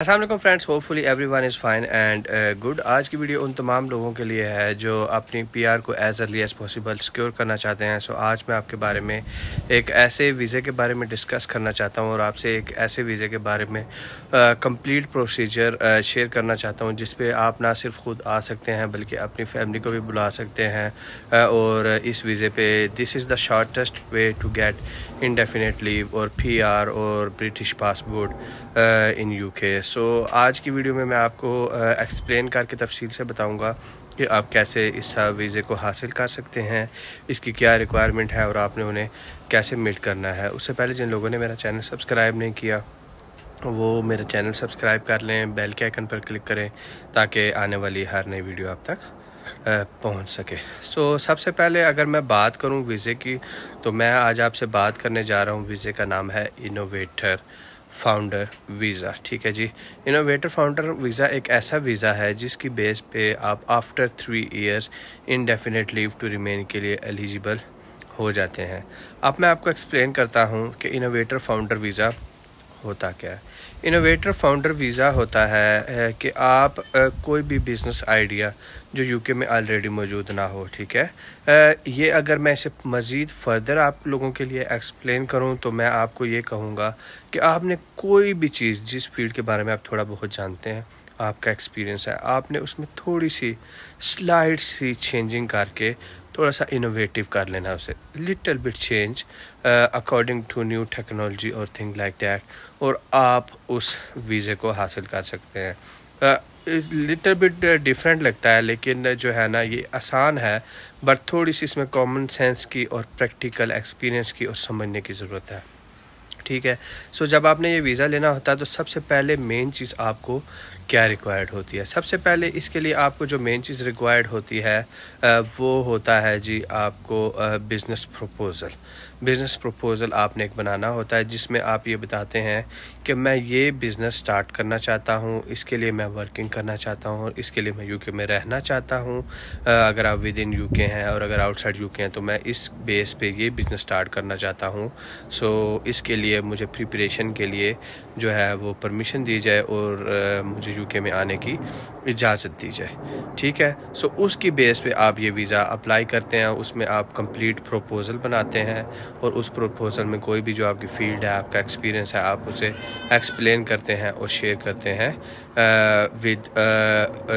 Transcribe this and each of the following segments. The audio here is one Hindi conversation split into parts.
Aslam friends hopefully every one is fine and good आज की वीडियो उन तमाम लोगों के लिए है जो अपनी पी आर को as early as possible secure करना चाहते हैं। सो so, आज मैं आपके बारे में एक ऐसे वीज़े के बारे में डिस्कस करना चाहता हूँ और आपसे एक ऐसे वीज़े के बारे में कंप्लीट uh, प्रोसीजर शेयर करना चाहता हूँ जिस पे आप ना सिर्फ़ खुद आ सकते हैं बल्कि अपनी फैमिली को भी बुला सकते हैं uh, और इस वीज़े पे this is the shortest way to get indefinite leave और P R British passport in U K so आज की वीडियो में मैं आपको एक्सप्लेन करके तफसील से बताऊँगा कि आप कैसे इस वीज़े को हासिल कर सकते हैं, इसकी क्या रिक्वायरमेंट है और आपने उन्हें कैसे मीट करना है। उससे पहले जिन लोगों ने मेरा चैनल सब्सक्राइब नहीं किया, वो मेरा चैनल सब्सक्राइब कर लें बेल के आइकन पर क्लिक करें, ताकि आने वाली हर नई वीडियो आप तक पहुँच सके। सो so, सबसे पहले अगर मैं बात करूँ वीज़े की तो मैं आज आपसे बात करने जा रहा हूँ वीज़े का नाम है इनोवेटर फाउंडर वीज़ा ठीक है जी? इनोवेटर फाउंडर वीज़ा एक ऐसा वीज़ा है जिसकी बेस पे आप after three years indefinite leave to remain के लिए एलिजिबल हो जाते हैं। अब मैं आपको एक्सप्लेन करता हूँ कि इनोवेटर फाउंडर वीज़ा होता क्या है? इनोवेटर फाउंडर वीज़ा होता है कि आप कोई भी बिज़नेस आइडिया जो यूके में ऑलरेडी मौजूद ना हो, ठीक है? ये अगर मैं इसे मज़ीद फर्दर आप लोगों के लिए एक्सप्लेन करूँ तो मैं आपको ये कहूँगा कि आपने कोई भी चीज़ जिस फ़ील्ड के बारे में आप थोड़ा बहुत जानते हैं, आपका एक्सपीरियंस है, आपने उसमें थोड़ी सी स्लाइड सी चेंजिंग करके थोड़ा सा इनोवेटिव कर लेना उसे। Little bit change according to new technology और थिंग लाइक दैट और आप उस वीज़े को हासिल कर सकते हैं। लिटल बिट डिफरेंट लगता है लेकिन जो है ना ये आसान है बट थोड़ी सी इसमें कॉमन सेंस की और प्रैक्टिकल एक्सपीरियंस की और समझने की ज़रूरत है। ठीक है? सो so, जब आपने ये वीज़ा लेना होता है तो सबसे पहले मेन चीज़ आपको क्या रिक्वायर्ड होती है? सबसे पहले इसके लिए आपको जो मेन चीज़ रिक्वायर्ड होती है वो होता है जी आपको बिज़नेस प्रपोज़ल बिज़नेस प्रपोज़ल आपने एक बनाना होता है जिसमें आप ये बताते हैं कि मैं ये बिज़नेस स्टार्ट करना चाहता हूँ, इसके लिए मैं वर्किंग करना चाहता हूँ, इसके लिए मैं यूके में रहना चाहता हूँ। अगर आप विद इन यूके हैं और अगर आउटसाइड यूके हैं तो मैं इस बेस पे ये बिज़नेस स्टार्ट करना चाहता हूँ। सो इसके लिए मुझे प्रिपरेशन के लिए जो है वो परमिशन दी जाए और मुझे यूके में आने की इजाज़त दी जाए। ठीक है? सो उसकी बेस पे आप ये वीज़ा अप्लाई करते हैं, उसमें आप कंप्लीट प्रपोज़ल बनाते हैं और उस प्रपोज़ल में कोई भी जो आपकी फ़ील्ड है, आपका एक्सपीरियंस है, आप उसे एक्सप्लेन करते हैं और शेयर करते हैं विद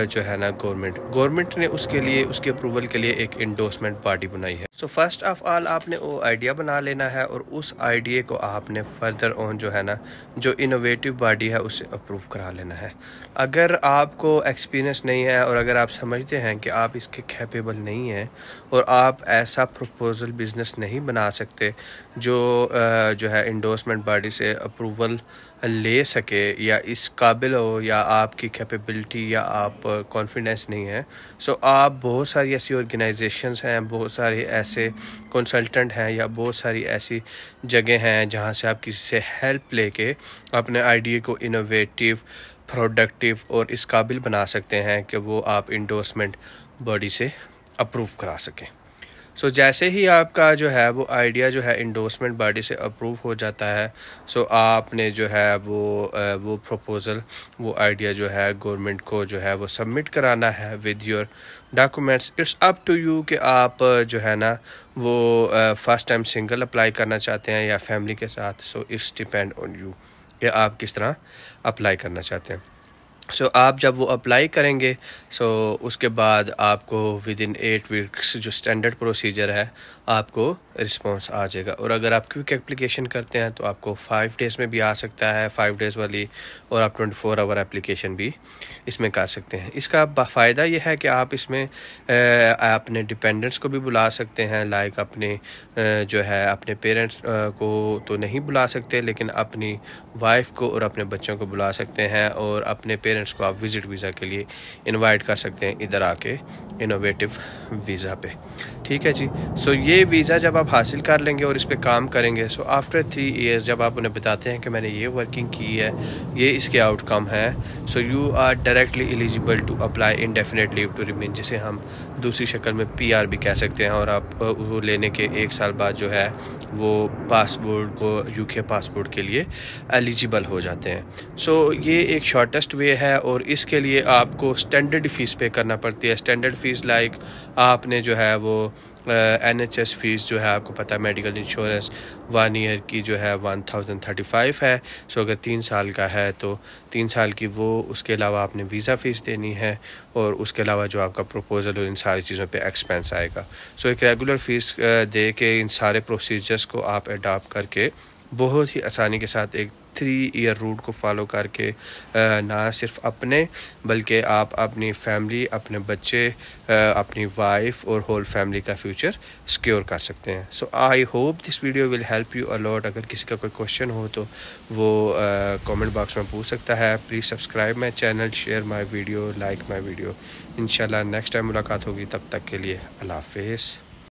जो है ना गवर्नमेंट गवर्नमेंट ने उसके लिए, उसके अप्रूवल के लिए एक इंडोसमेंट पार्टी बनाई है। सो फ़र्स्ट ऑफ़ ऑल आपने वो आइडिया बना लेना है और उस आइडिया को आपने फर्दर ऑन जो है ना, जो इनोवेटिव बॉडी है, उसे अप्रूव करा लेना है। अगर आपको एक्सपीरियंस नहीं है और अगर आप समझते हैं कि आप इसके कैपेबल नहीं हैं और आप ऐसा प्रपोज़ल बिज़नेस नहीं बना सकते जो जो है इंडोसमेंट बॉडी से अप्रूवल ले सके या इस काबिल हो या आपकी कैपेबिलिटी या आप कॉन्फिडेंस नहीं है। सो आप बहुत सारी ऐसी ऑर्गेनाइजेशंस हैं, बहुत सारे ऐसे कंसल्टेंट हैं या बहुत सारी ऐसी जगह हैं जहाँ से आप किसी से हेल्प लेके अपने आइडिया को इनोवेटिव प्रोडक्टिव और इस काबिल बना सकते हैं कि वो आप इंडोसमेंट बॉडी से अप्रूव करा सकें। सो so, जैसे ही आपका जो है वो आइडिया जो है इंडोसमेंट बॉडी से अप्रूव हो जाता है सो so, आपने जो है वो वो प्रपोज़ल वो आइडिया जो है गवर्नमेंट को जो है वो सबमिट कराना है with your documents it's up to you कि आप जो है ना वो फ़र्स्ट टाइम सिंगल अप्लाई करना चाहते हैं या फैमिली के साथ so it's depend on you कि आप किस तरह अप्लाई करना चाहते हैं। सो so, आप जब वो अप्लाई करेंगे सो so, उसके बाद आपको विद इन एट वीक्स जो स्टैंडर्ड प्रोसीजर है आपको रिस्पांस आ जाएगा। और अगर आप क्विक एप्लीकेशन करते हैं तो आपको फाइव डेज़ में भी आ सकता है फाइव डेज़ वाली और आप ट्वेंटी फोर आवर एप्लीकेशन भी इसमें कर सकते हैं। इसका फ़ायदा यह है कि आप इसमें अपने डिपेंडेंट्स को भी बुला सकते हैं लाइक अपने जो है अपने पेरेंट्स को तो नहीं बुला सकते लेकिन अपनी वाइफ को और अपने बच्चों को बुला सकते हैं और अपने पेरेंट्स को आप विज़िट वीज़ा के लिए इनवाइट कर सकते हैं इधर आके इनोवेटिव वीज़ा पे। ठीक है जी? सो ये वीज़ा जब आप हासिल कर लेंगे और इस पर काम करेंगे सो आफ्टर थ्री ईयर्स जब आप उन्हें बताते हैं कि मैंने ये वर्किंग की है ये इसके आउटकम है so you are directly eligible to apply indefinite leave to remain जिसे हम दूसरी शक्ल में पीआर भी कह सकते हैं। और आप वो लेने के एक साल बाद जो है वो पासपोर्ट को यूके पासपोर्ट के लिए एलिजिबल हो जाते हैं। सो so, ये एक शॉर्टेस्ट वे है और इसके लिए आपको स्टैंडर्ड फ़ीस पे करना पड़ती है। स्टैंडर्ड फ़ीस लाइक आपने जो है वो एन एच एस फ़ीस जो है आपको पता है मेडिकल इंश्योरेंस वन ईयर की जो है वन थाउज़ेंड थर्टी फाइव है। सो अगर तीन साल का है तो तीन साल की वो, उसके अलावा आपने वीज़ा फ़ीस देनी है और उसके अलावा जो आपका प्रपोज़ल और इन सारी चीज़ों पे एक्सपेंस आएगा। सो एक रेगुलर फ़ीस दे के इन सारे प्रोसीजर्स को आप अडाप्ट करके बहुत ही आसानी के साथ एक थ्री ईयर रूट को फॉलो करके ना सिर्फ़ अपने, बल्कि आप अपनी फैमिली अपने बच्चे अपनी वाइफ और होल फैमिली का फ्यूचर सिक्योर कर सकते हैं। So I hope this video will help you a lot अगर किसी का कोई क्वेश्चन हो तो वो कमेंट बॉक्स में पूछ सकता है। Please subscribe my channel share my video like my video in next time मुलाकात होगी। तब तक के लिए अल्लाह हाफिज़।